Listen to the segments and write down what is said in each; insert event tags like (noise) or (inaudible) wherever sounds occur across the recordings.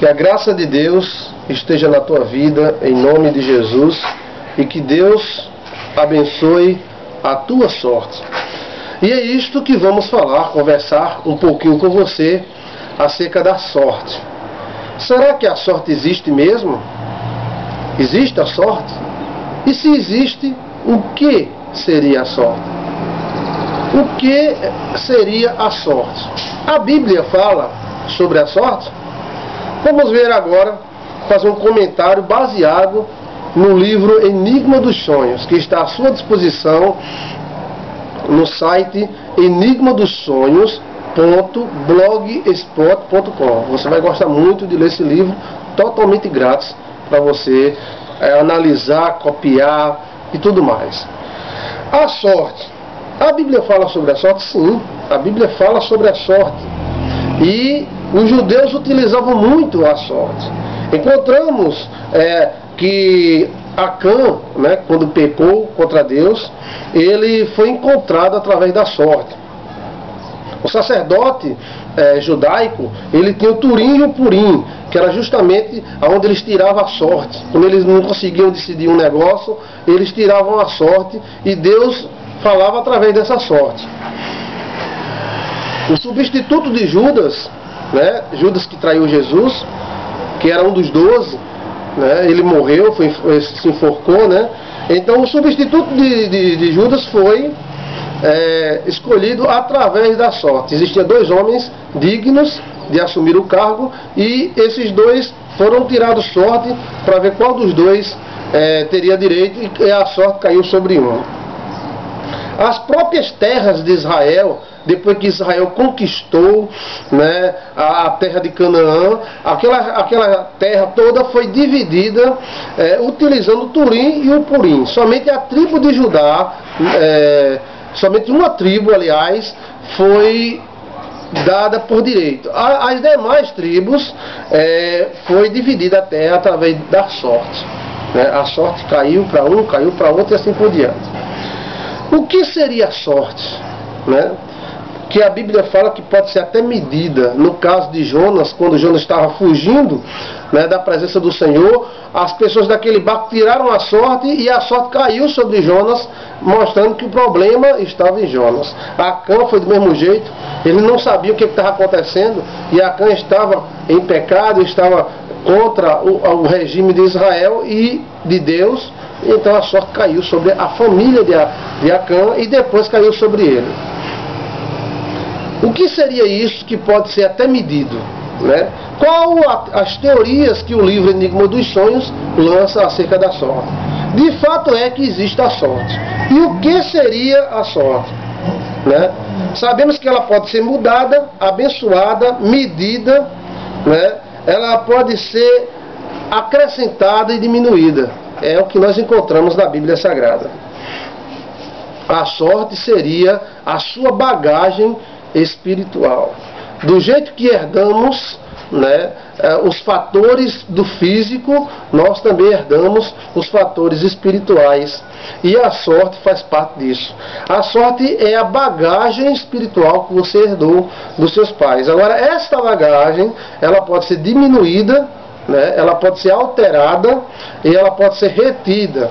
Que a graça de Deus esteja na tua vida, em nome de Jesus, e que Deus abençoe a tua sorte. E é isto que vamos falar, conversar um pouquinho com você acerca da sorte. Será que a sorte existe mesmo? Existe a sorte? E se existe, o que seria a sorte? O que seria a sorte? A Bíblia fala sobre a sorte? Vamos ver agora, fazer um comentário baseado no livro Enigma dos Sonhos, que está à sua disposição no site enigma dos. Você vai gostar muito de ler esse livro totalmente grátis para você é, analisar, copiar e tudo mais. A sorte. A Bíblia fala sobre a sorte? Sim, a Bíblia fala sobre a sorte. E os judeus utilizavam muito a sorte. Encontramos é, que Acã, né, quando pecou contra Deus, ele foi encontrado através da sorte. O sacerdote é, judaico, ele tinha o Turim e o Purim, que era justamente onde eles tiravam a sorte. Quando eles não conseguiam decidir um negócio, eles tiravam a sorte e Deus falava através dessa sorte. O substituto de Judas né? Judas que traiu Jesus, que era um dos doze, né? ele morreu, foi, se enforcou, né? Então o substituto de, de, de Judas foi é, escolhido através da sorte. Existiam dois homens dignos de assumir o cargo e esses dois foram tirados sorte para ver qual dos dois é, teria direito e a sorte caiu sobre um. As próprias terras de Israel depois que Israel conquistou né, a, a terra de Canaã, aquela, aquela terra toda foi dividida é, utilizando o Turim e o Purim. Somente a tribo de Judá, é, somente uma tribo, aliás, foi dada por direito. As demais tribos é, foi dividida a terra através da sorte. Né? A sorte caiu para um, caiu para outro e assim por diante. O que seria a sorte? Né? que a Bíblia fala que pode ser até medida. No caso de Jonas, quando Jonas estava fugindo né, da presença do Senhor, as pessoas daquele barco tiraram a sorte e a sorte caiu sobre Jonas, mostrando que o problema estava em Jonas. Acã foi do mesmo jeito, ele não sabia o que estava acontecendo e Acã estava em pecado, estava contra o, o regime de Israel e de Deus. Então a sorte caiu sobre a família de Acã e depois caiu sobre ele. O que seria isso que pode ser até medido? Né? Qual a, as teorias que o livro Enigma dos Sonhos lança acerca da sorte? De fato é que existe a sorte. E o que seria a sorte? Né? Sabemos que ela pode ser mudada, abençoada, medida, né? ela pode ser acrescentada e diminuída. É o que nós encontramos na Bíblia Sagrada. A sorte seria a sua bagagem espiritual. Do jeito que herdamos né, eh, os fatores do físico, nós também herdamos os fatores espirituais. E a sorte faz parte disso. A sorte é a bagagem espiritual que você herdou dos seus pais. Agora, esta bagagem, ela pode ser diminuída, né, ela pode ser alterada e ela pode ser retida.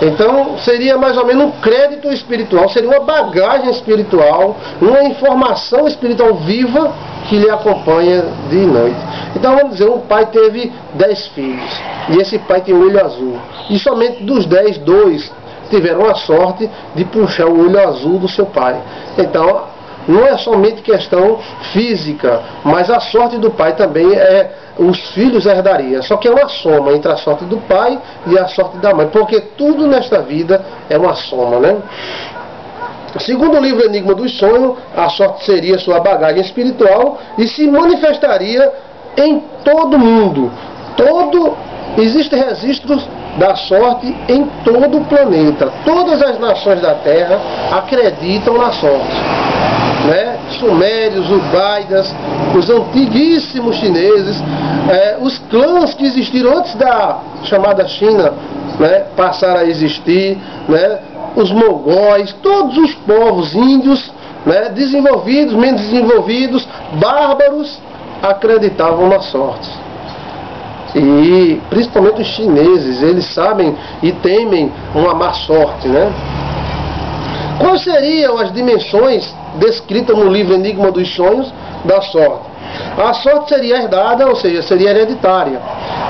Então seria mais ou menos um crédito espiritual, seria uma bagagem espiritual, uma informação espiritual viva que lhe acompanha de noite. Então vamos dizer, um pai teve dez filhos e esse pai tem olho azul. E somente dos dez, dois tiveram a sorte de puxar o olho azul do seu pai. Então não é somente questão física, mas a sorte do pai também é os filhos herdariam. Só que é uma soma entre a sorte do pai e a sorte da mãe, porque tudo nesta vida é uma soma, né? Segundo o livro Enigma dos Sonhos, a sorte seria sua bagagem espiritual e se manifestaria em todo mundo. Todo existem registros da sorte em todo o planeta. Todas as nações da Terra acreditam na sorte né? sumérios, ubaidas, os antiguíssimos chineses, é, os clãs que existiram antes da chamada China né, passar a existir, né, os mongóis, todos os povos índios, né, desenvolvidos, menos desenvolvidos, bárbaros, acreditavam na sorte. E principalmente os chineses, eles sabem e temem uma má sorte, né? Quais seriam as dimensões descritas no livro Enigma dos Sonhos da sorte? A sorte seria herdada, ou seja, seria hereditária.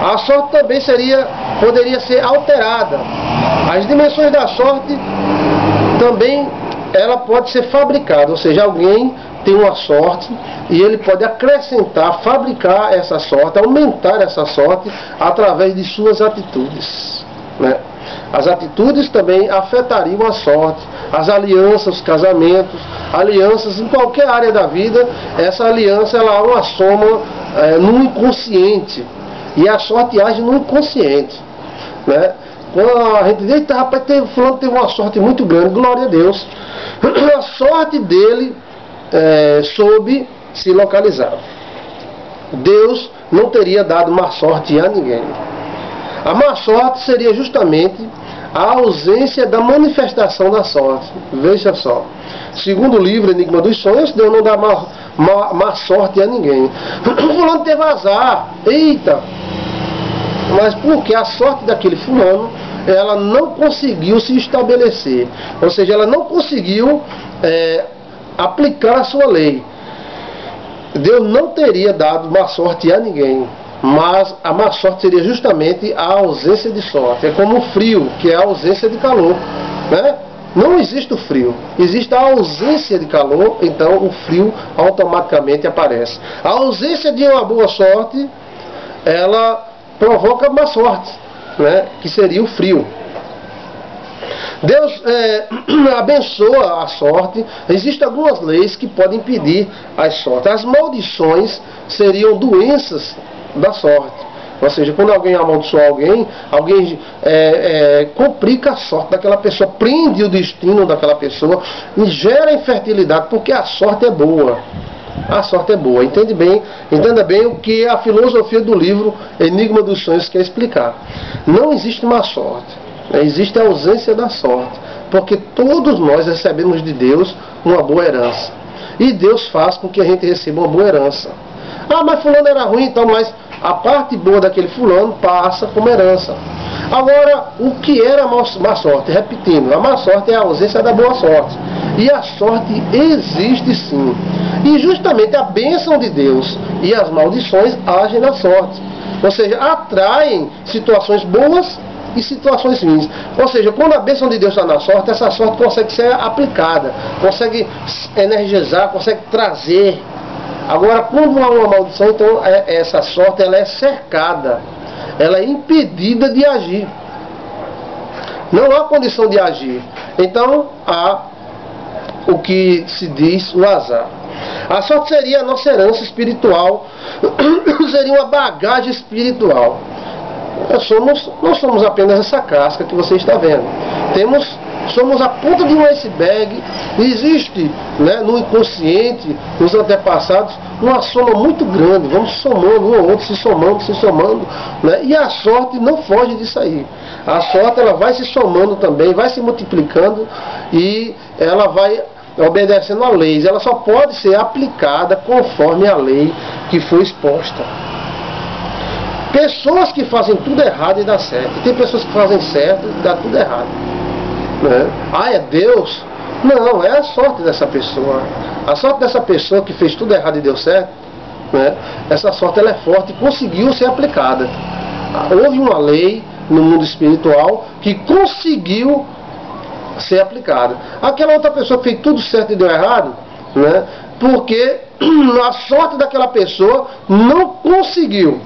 A sorte também seria, poderia ser alterada. As dimensões da sorte também ela pode ser fabricada, ou seja, alguém tem uma sorte e ele pode acrescentar, fabricar essa sorte, aumentar essa sorte através de suas atitudes. Né? As atitudes também afetariam a sorte, as alianças, os casamentos, alianças em qualquer área da vida, essa aliança ela é uma soma é, no inconsciente. E a sorte age no inconsciente. Né? Quando a gente diz, eita rapaz, teve, fulano teve uma sorte muito grande, glória a Deus. (clears throat) A sorte dele é, soube se localizar. Deus não teria dado má sorte a ninguém. A má sorte seria justamente a ausência da manifestação da sorte. Veja só. Segundo o livro Enigma dos Sonhos, Deus não dá má, má, má sorte a ninguém. (coughs) Fulano teve azar. Eita! Mas porque a sorte daquele fulano, ela não conseguiu se estabelecer. Ou seja, ela não conseguiu é, aplicar a sua lei. Deus não teria dado má sorte a ninguém. Mas a má sorte seria justamente a ausência de sorte. É como o frio, que é a ausência de calor. Né? Não existe o frio, existe a ausência de calor, então o frio automaticamente aparece. A ausência de uma boa sorte, ela provoca má sorte, né? que seria o frio. Deus é, (clears throat) abençoa a sorte. Existem algumas leis que podem impedir as sortes. As maldições seriam doenças da sorte. Ou seja, quando alguém amaldiçoa alguém, alguém é, é, complica a sorte daquela pessoa, prende o destino daquela pessoa e gera infertilidade, porque a sorte é boa. A sorte é boa. Entende bem, entenda bem o que a filosofia do livro Enigma dos Sonhos quer explicar. Não existe má sorte, existe a ausência da sorte, porque todos nós recebemos de Deus uma boa herança. E Deus faz com que a gente receba uma boa herança. Ah, mas fulano era ruim, então, mas a parte boa daquele fulano passa como herança. Agora, o que era má sorte? Repetindo, a má sorte é a ausência da boa sorte. E a sorte existe sim. E justamente a bênção de Deus e as maldições agem na sorte. Ou seja, atraem situações boas e situações ruins. Ou seja, quando a bênção de Deus está na sorte, essa sorte consegue ser aplicada, consegue energizar, consegue trazer Agora, quando há uma maldição, então é, essa sorte ela é cercada, ela é impedida de agir. Não há condição de agir. Então há o que se diz o azar. A sorte seria a nossa herança espiritual, (coughs) seria uma bagagem espiritual. Nós somos, nós somos apenas essa casca que você está vendo. Temos somos a ponta de um iceberg. Existe né, no inconsciente, nos antepassados, uma soma muito grande. Vamos somando um ao outro, se somando, se somando. Né, e a sorte não foge disso aí. A sorte ela vai se somando também, vai se multiplicando e ela vai obedecendo a leis. Ela só pode ser aplicada conforme a lei que foi exposta. Pessoas que fazem tudo errado e dá certo. Tem pessoas que fazem certo e dá tudo errado. Né? Ah, é Deus? Não, é a sorte dessa pessoa. A sorte dessa pessoa que fez tudo errado e deu certo, né? essa sorte ela é forte e conseguiu ser aplicada. Houve uma lei no mundo espiritual que conseguiu ser aplicada. Aquela outra pessoa que fez tudo certo e deu errado, né? porque (clears throat) a sorte daquela pessoa não conseguiu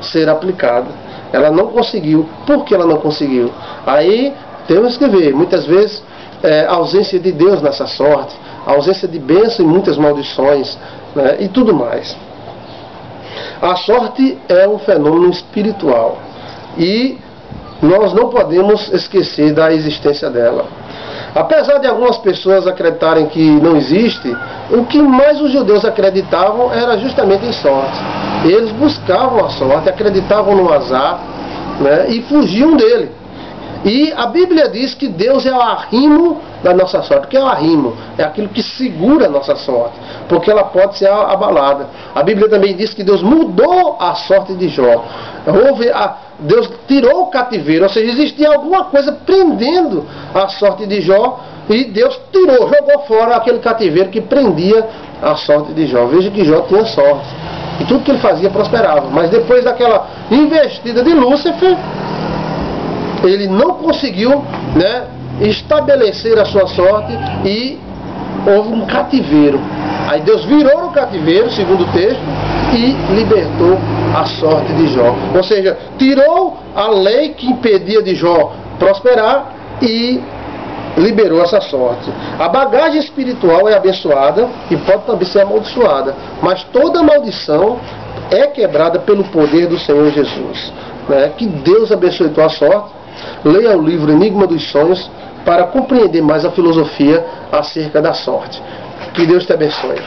ser aplicada. Ela não conseguiu. Por que ela não conseguiu? Aí temos que ver, muitas vezes, é, a ausência de Deus nessa sorte, a ausência de bênção e muitas maldições né, e tudo mais. A sorte é um fenômeno espiritual e nós não podemos esquecer da existência dela. Apesar de algumas pessoas acreditarem que não existe, o que mais os judeus acreditavam era justamente em sorte. Eles buscavam a sorte, acreditavam no azar né, e fugiam dele. E a Bíblia diz que Deus é o arrimo da nossa sorte. O que é o arrimo? É aquilo que segura a nossa sorte, porque ela pode ser abalada. A Bíblia também diz que Deus mudou a sorte de Jó. Houve a, Deus tirou o cativeiro, ou seja, existia alguma coisa prendendo a sorte de Jó e Deus tirou, jogou fora aquele cativeiro que prendia a sorte de Jó. Veja que Jó tinha sorte. E tudo que ele fazia prosperava. Mas depois daquela investida de Lúcifer, ele não conseguiu né, estabelecer a sua sorte e houve um cativeiro. Aí Deus virou no cativeiro, segundo o texto, e libertou a sorte de Jó. Ou seja, tirou a lei que impedia de Jó prosperar e liberou essa sorte. A bagagem espiritual é abençoada e pode também ser amaldiçoada, mas toda maldição é quebrada pelo poder do Senhor Jesus. Né? Que Deus abençoe tua sorte. Leia o livro Enigma dos Sonhos para compreender mais a filosofia acerca da sorte. Que Deus te abençoe.